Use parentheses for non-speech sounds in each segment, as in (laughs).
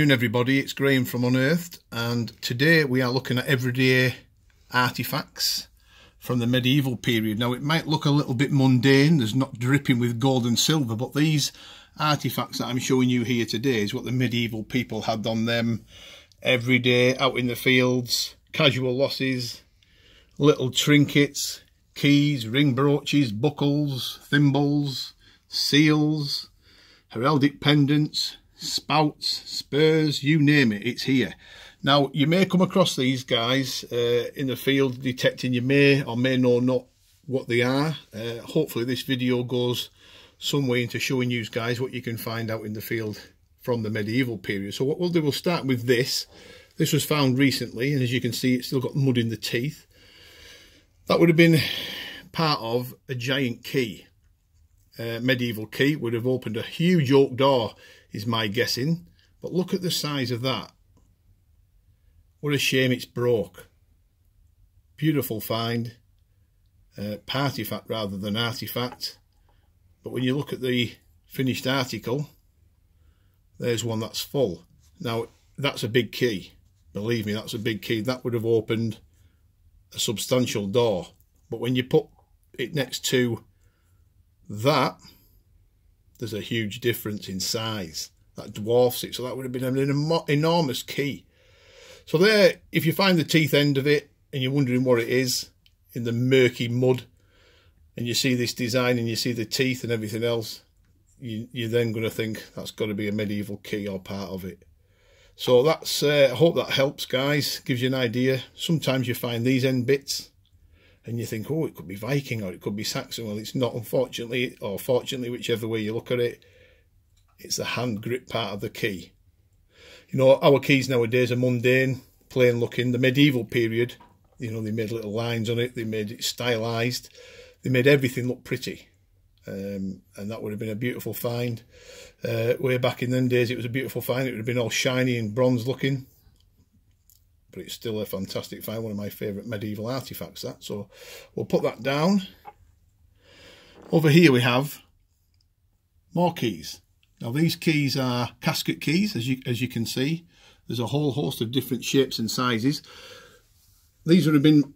everybody, it's Graham from Unearthed and today we are looking at everyday artifacts from the medieval period. Now it might look a little bit mundane, there's not dripping with gold and silver, but these artifacts that I'm showing you here today is what the medieval people had on them every day out in the fields, casual losses, little trinkets, keys, ring brooches, buckles, thimbles, seals, heraldic pendants, spouts, spurs, you name it, it's here. Now, you may come across these guys uh, in the field detecting, you may or may know not what they are. Uh, hopefully this video goes some way into showing you guys what you can find out in the field from the medieval period. So what we'll do, we'll start with this. This was found recently, and as you can see, it's still got mud in the teeth. That would have been part of a giant key. Uh, medieval key would have opened a huge oak door is my guessing. But look at the size of that. What a shame it's broke. Beautiful find. Uh, Partifact rather than artifact. But when you look at the finished article, there's one that's full. Now, that's a big key. Believe me, that's a big key. That would have opened a substantial door. But when you put it next to that, there's a huge difference in size. That dwarfs it. So that would have been an enormous key. So there, if you find the teeth end of it and you're wondering what it is in the murky mud and you see this design and you see the teeth and everything else, you, you're then going to think that's got to be a medieval key or part of it. So that's, uh, I hope that helps guys, gives you an idea. Sometimes you find these end bits and you think, oh, it could be Viking or it could be Saxon. Well, it's not, unfortunately, or fortunately, whichever way you look at it. It's the hand grip part of the key. You know, our keys nowadays are mundane, plain looking. The medieval period, you know, they made little lines on it. They made it stylized. They made everything look pretty. Um, and that would have been a beautiful find. Uh, way back in them days, it was a beautiful find. It would have been all shiny and bronze looking but it's still a fantastic find, one of my favourite medieval artefacts that. So we'll put that down. Over here we have more keys. Now these keys are casket keys, as you, as you can see. There's a whole host of different shapes and sizes. These would have been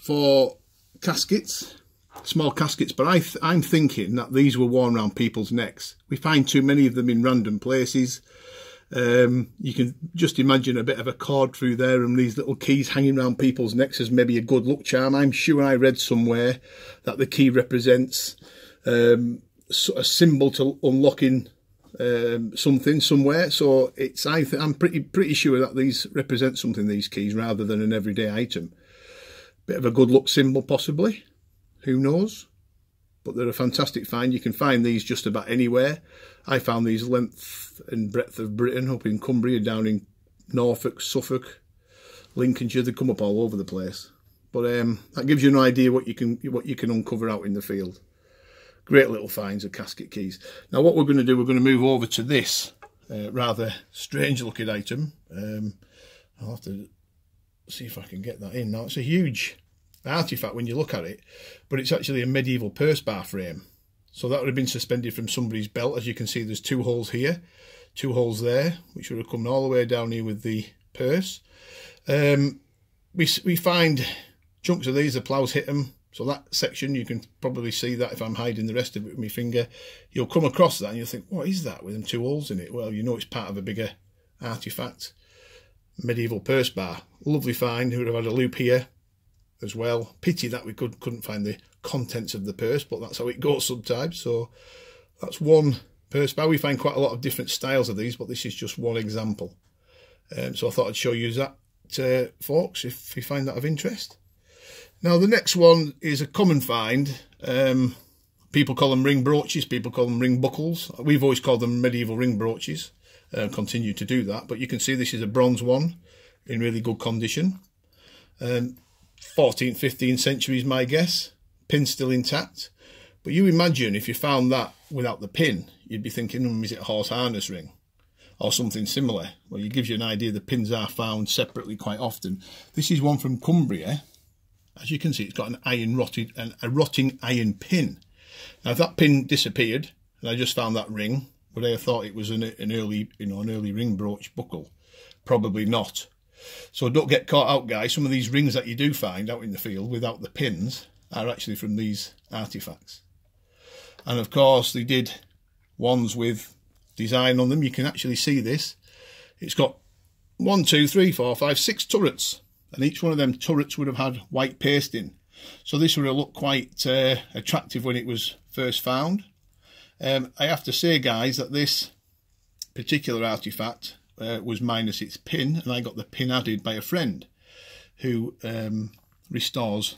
for caskets, small caskets, but I I'm thinking that these were worn around people's necks. We find too many of them in random places. Um, you can just imagine a bit of a cord through there and these little keys hanging around people's necks as maybe a good luck charm. I'm sure I read somewhere that the key represents um, a symbol to unlocking um, something somewhere. So it's I I'm pretty pretty sure that these represent something. These keys rather than an everyday item. Bit of a good luck symbol possibly. Who knows? but they're a fantastic find. You can find these just about anywhere. I found these length and breadth of Britain, up in Cumbria, down in Norfolk, Suffolk, Lincolnshire. They come up all over the place. But um, that gives you an idea what you can what you can uncover out in the field. Great little finds of casket keys. Now what we're going to do, we're going to move over to this uh, rather strange looking item. Um, I'll have to see if I can get that in. Now it's a huge artifact when you look at it, but it's actually a medieval purse bar frame. So that would have been suspended from somebody's belt. As you can see, there's two holes here, two holes there, which would have come all the way down here with the purse. Um, we, we find chunks of these, the ploughs hit them. So that section, you can probably see that if I'm hiding the rest of it with my finger. You'll come across that and you'll think, what is that with them two holes in it? Well, you know it's part of a bigger artifact. Medieval purse bar. Lovely find. Who would have had a loop here as well. Pity that we could, couldn't find the contents of the purse, but that's how it goes sometimes. So that's one purse bar. We find quite a lot of different styles of these, but this is just one example. Um, so I thought I'd show you that, uh, folks, if you find that of interest. Now, the next one is a common find. Um, people call them ring brooches, people call them ring buckles. We've always called them medieval ring brooches, uh, continue to do that. But you can see this is a bronze one in really good condition. Um, 14th, 15th century is my guess. Pin still intact. But you imagine if you found that without the pin, you'd be thinking, hmm, is it a horse harness ring? Or something similar. Well, it gives you an idea the pins are found separately quite often. This is one from Cumbria. As you can see, it's got an iron rotted, an, a rotting iron pin. Now, that pin disappeared, and I just found that ring, Would I have thought it was an, an early, you know, an early ring brooch buckle? Probably not. So don't get caught out, guys. Some of these rings that you do find out in the field without the pins are actually from these artifacts. And of course, they did ones with design on them. You can actually see this. It's got one, two, three, four, five, six turrets. And each one of them turrets would have had white pasting. So this would have looked quite uh, attractive when it was first found. Um, I have to say, guys, that this particular artifact uh, was minus its pin, and I got the pin added by a friend who um, restores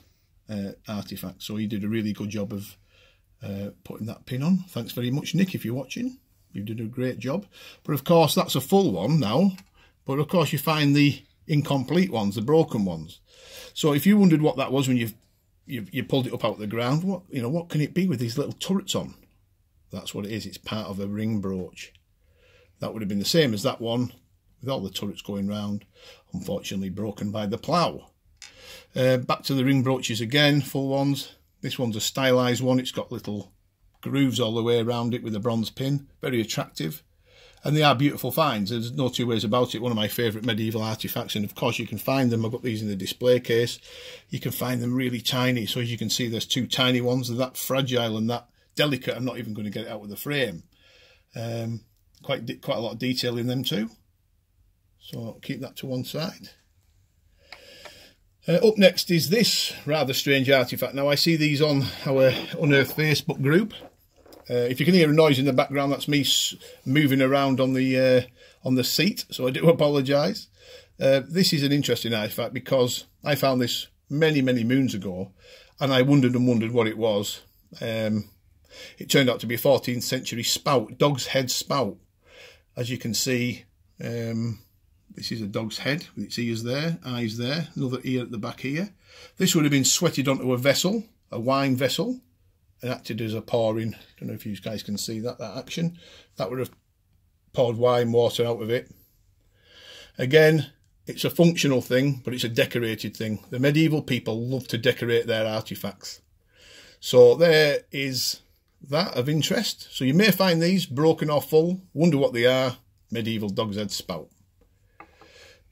uh, artifacts. So he did a really good job of uh, putting that pin on. Thanks very much, Nick, if you're watching. You did a great job. But of course, that's a full one now. But of course, you find the incomplete ones, the broken ones. So if you wondered what that was when you've, you, you pulled it up out of the ground, what you know, what can it be with these little turrets on? That's what it is. It's part of a ring brooch. That would have been the same as that one with all the turrets going round. Unfortunately, broken by the plough. Uh, back to the ring brooches again, full ones. This one's a stylised one. It's got little grooves all the way around it with a bronze pin. Very attractive. And they are beautiful finds. There's no two ways about it. One of my favourite medieval artefacts. And of course you can find them. I've got these in the display case. You can find them really tiny. So as you can see, there's two tiny ones. They're that fragile and that delicate. I'm not even going to get it out of the frame. Um, quite, quite a lot of detail in them too. So keep that to one side. Uh, up next is this rather strange artifact. Now I see these on our Unearthed Facebook group. Uh, if you can hear a noise in the background, that's me moving around on the uh, on the seat, so I do (laughs) apologise. Uh, this is an interesting artifact because I found this many, many moons ago, and I wondered and wondered what it was. Um, it turned out to be a 14th century spout, dog's head spout. As you can see, um, this is a dog's head with its ears there, eyes there, another ear at the back here. This would have been sweated onto a vessel, a wine vessel, and acted as a pouring. I don't know if you guys can see that, that action. That would have poured wine water out of it. Again, it's a functional thing, but it's a decorated thing. The medieval people love to decorate their artifacts. So there is that of interest. So you may find these broken or full, wonder what they are, medieval dog's head spout.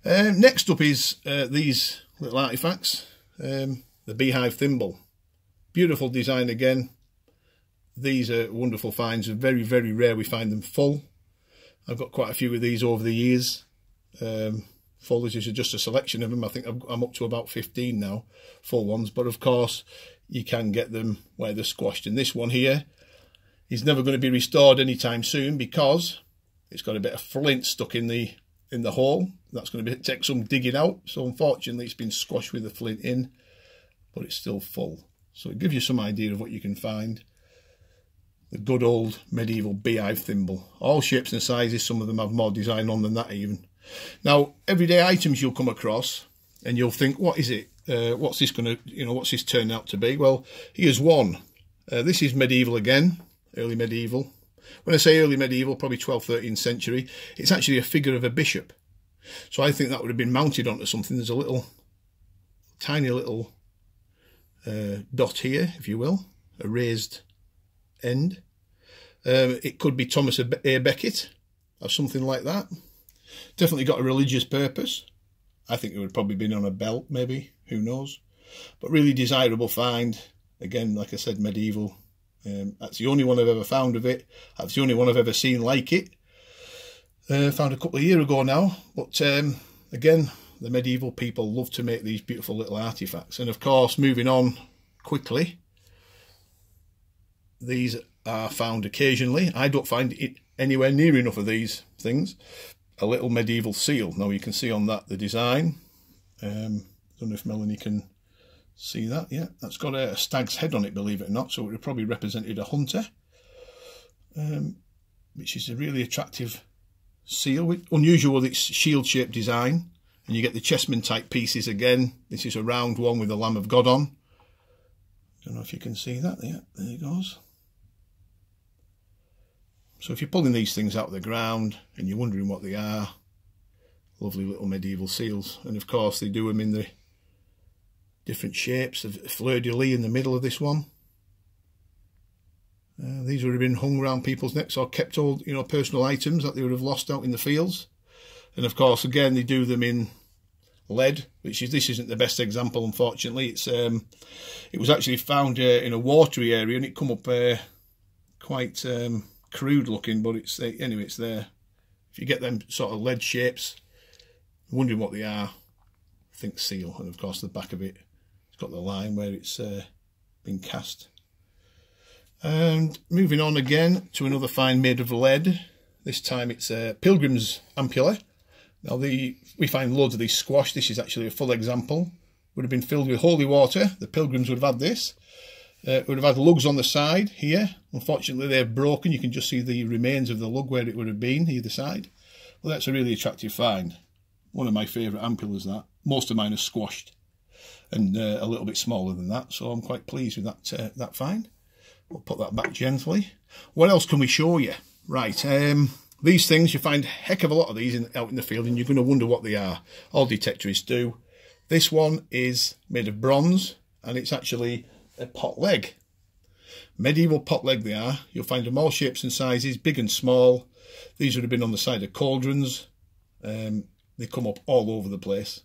Um, next up is uh, these little artifacts, um, the beehive thimble. Beautiful design again. These are wonderful finds. Very, very rare we find them full. I've got quite a few of these over the years. Um, full, is just a selection of them. I think I'm up to about 15 now, full ones. But of course, you can get them where they're squashed. And this one here is never going to be restored anytime soon because it's got a bit of flint stuck in the in the hole. That's going to be, take some digging out. So unfortunately, it's been squashed with the flint in, but it's still full. So it gives you some idea of what you can find. The good old medieval beehive thimble. All shapes and sizes. Some of them have more design on than that even. Now, everyday items you'll come across and you'll think, what is it? Uh, what's this going to, you know, what's this turn out to be? Well, here's one. Uh, this is medieval again, early medieval. When I say early medieval, probably 12th, 13th century, it's actually a figure of a bishop. So I think that would have been mounted onto something. There's a little, tiny little uh, dot here, if you will, a raised end. Um, it could be Thomas à Becket or something like that. Definitely got a religious purpose. I think it would probably been on a belt, maybe. Who knows? But really desirable find. Again, like I said, medieval um, that's the only one I've ever found of it. That's the only one I've ever seen like it. Uh, found a couple of years ago now. But um, again, the medieval people love to make these beautiful little artifacts. And of course, moving on quickly, these are found occasionally. I don't find it anywhere near enough of these things. A little medieval seal. Now you can see on that the design. Um, I don't know if Melanie can See that? Yeah, that's got a stag's head on it, believe it or not. So it probably represented a hunter, um, which is a really attractive seal. Unusual its shield-shaped design. And you get the chessman type pieces again. This is a round one with the Lamb of God on. Don't know if you can see that. Yeah, there it goes. So if you're pulling these things out of the ground and you're wondering what they are, lovely little medieval seals. And of course they do them in the different shapes of fleur-de-lis in the middle of this one. Uh, these would have been hung around people's necks or kept all, you know, personal items that they would have lost out in the fields. And of course, again, they do them in lead, which is this isn't the best example, unfortunately. It's um, it was actually found uh, in a watery area, and it come up uh, quite um, crude looking, but it's anyway, it's there. If you get them sort of lead shapes, wondering what they are, think seal, and of course the back of it, it's got the line where it's uh, been cast. And moving on again to another find made of lead. This time it's a pilgrim's ampulla. Now the we find loads of these squash. This is actually a full example. Would have been filled with holy water. The pilgrims would have had this. Uh, would have had lugs on the side here. Unfortunately, they're broken. You can just see the remains of the lug where it would have been either side. Well, that's a really attractive find. One of my favourite ampullas, that. Most of mine are squashed and uh, a little bit smaller than that. So I'm quite pleased with that uh, that find. We'll put that back gently. What else can we show you? Right, um, these things, you find a heck of a lot of these in, out in the field and you're going to wonder what they are. All detectorists do. This one is made of bronze and it's actually a pot leg. Medieval pot leg they are. You'll find them all shapes and sizes, big and small. These would have been on the side of cauldrons. Um, they come up all over the place.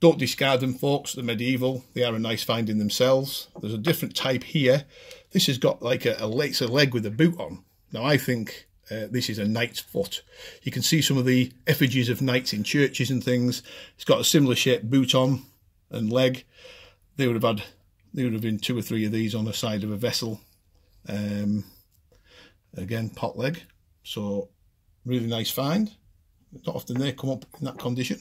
Don't discard them, folks. They're medieval. They are a nice find in themselves. There's a different type here. This has got like a, a, a leg with a boot on. Now, I think uh, this is a knight's foot. You can see some of the effigies of knights in churches and things. It's got a similar shaped boot on and leg. They would have had, there would have been two or three of these on the side of a vessel. Um, again, pot leg. So, really nice find. Not often they come up in that condition.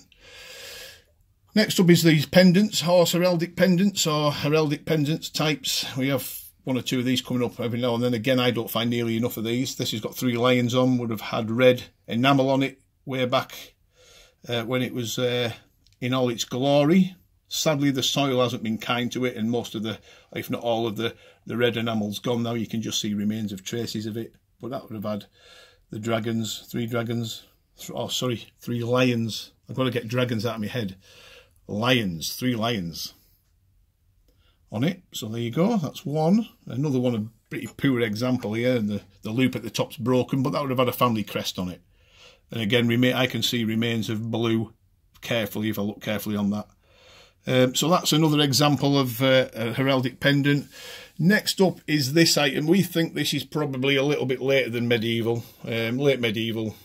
Next up is these pendants, horse heraldic pendants or heraldic pendants types. We have one or two of these coming up every now and then. Again, I don't find nearly enough of these. This has got three lions on, would have had red enamel on it way back uh, when it was uh, in all its glory. Sadly, the soil hasn't been kind to it, and most of the, if not all of the, the red enamel's gone now. You can just see remains of traces of it. But that would have had the dragons, three dragons, oh, sorry, three lions. I've got to get dragons out of my head lions, three lions on it. So there you go, that's one. Another one, a pretty poor example here, and the, the loop at the top's broken, but that would have had a family crest on it. And again, I can see remains of blue carefully if I look carefully on that. Um, so that's another example of uh, a heraldic pendant. Next up is this item. We think this is probably a little bit later than medieval, um, late medieval,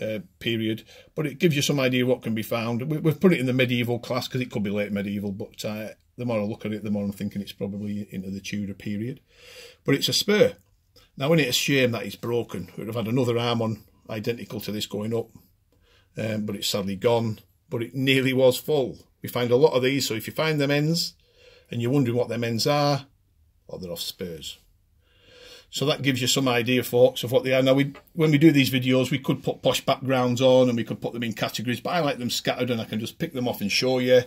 uh, period, but it gives you some idea what can be found. We, have put it in the medieval class because it could be late medieval, but uh, the more I look at it, the more I'm thinking it's probably into the Tudor period. But it's a spur. Now, isn't it a shame that it's broken? We'd have had another arm on identical to this going up, um, but it's sadly gone. But it nearly was full. We find a lot of these, so if you find them ends and you're wondering what them ends are, well, they're off spurs. So that gives you some idea, folks, of what they are. Now, we, when we do these videos, we could put posh backgrounds on and we could put them in categories, but I like them scattered and I can just pick them off and show you.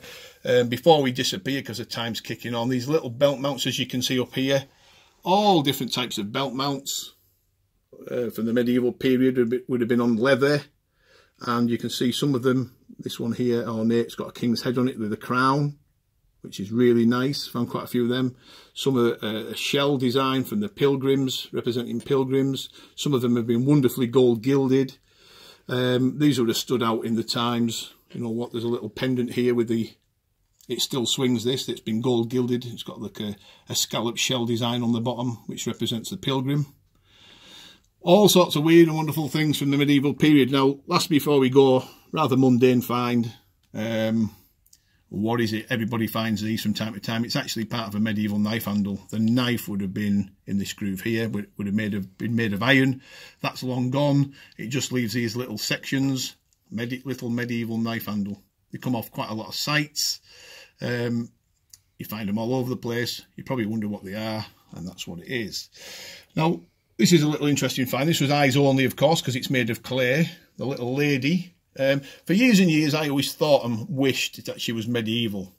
Um, before we disappear, because the time's kicking on, these little belt mounts, as you can see up here, all different types of belt mounts uh, from the medieval period would have been on leather. And you can see some of them, this one here, ornate, it's got a king's head on it with a crown which is really nice. Found quite a few of them. Some are uh, a shell design from the pilgrims, representing pilgrims. Some of them have been wonderfully gold gilded. Um, these would have stood out in the times. You know what, there's a little pendant here with the, it still swings this, it's been gold gilded. It's got like a, a scallop shell design on the bottom, which represents the pilgrim. All sorts of weird and wonderful things from the medieval period. Now, last before we go, rather mundane find. Um, what is it? Everybody finds these from time to time. It's actually part of a medieval knife handle. The knife would have been in this groove here, but would have made of, been made of iron. That's long gone. It just leaves these little sections, medi little medieval knife handle. They come off quite a lot of sites. Um, you find them all over the place. You probably wonder what they are, and that's what it is. Now, this is a little interesting find. This was eyes only, of course, because it's made of clay. The little lady um, for years and years, I always thought and wished that she was medieval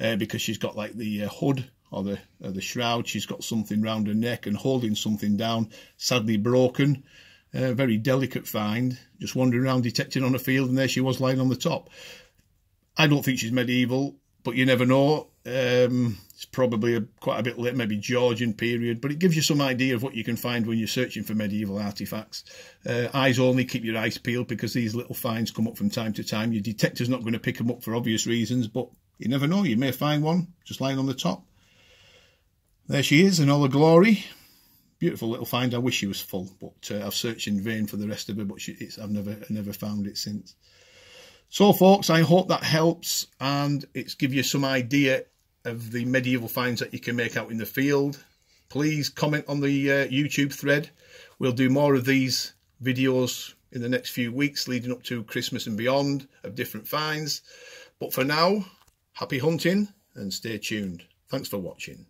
uh, because she's got like the uh, hood or the or the shroud. She's got something round her neck and holding something down, sadly broken. Uh, very delicate find. Just wandering around detecting on a field, and there she was lying on the top. I don't think she's medieval, but you never know. Um, it's probably a, quite a bit late, maybe Georgian period, but it gives you some idea of what you can find when you're searching for medieval artifacts. Uh, eyes only, keep your eyes peeled because these little finds come up from time to time. Your detector's not going to pick them up for obvious reasons, but you never know. You may find one just lying on the top. There she is in all her glory. Beautiful little find. I wish she was full, but uh, I've searched in vain for the rest of her, but she, I've never never found it since. So, folks, I hope that helps and it's give you some idea of the medieval finds that you can make out in the field. Please comment on the uh, YouTube thread. We'll do more of these videos in the next few weeks leading up to Christmas and beyond of different finds. But for now, happy hunting and stay tuned. Thanks for watching.